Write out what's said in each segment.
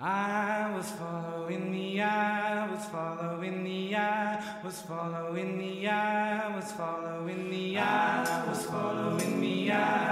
I was following the eye, was following the eye, was following the eye, was following the eye, was following the eye.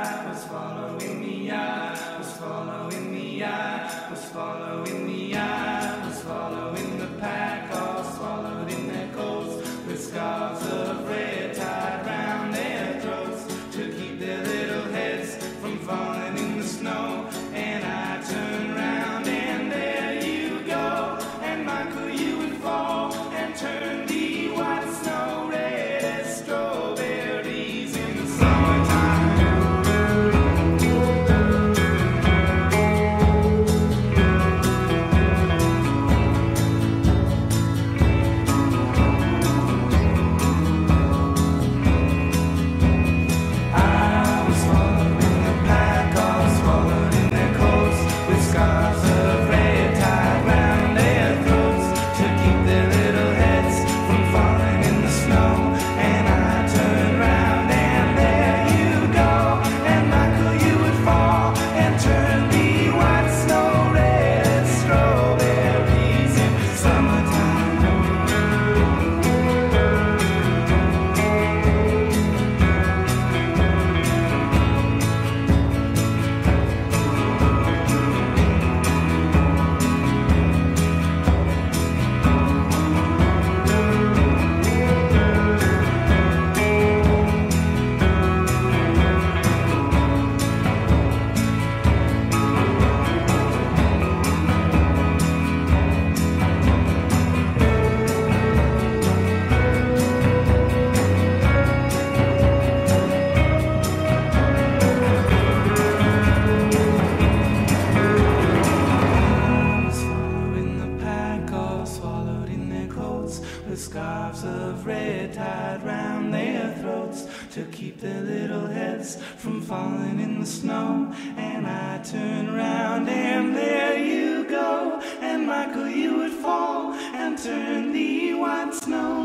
the scarves of red tied round their throats to keep their little heads from falling in the snow. And I turn round and there you go. And Michael, you would fall and turn the white snow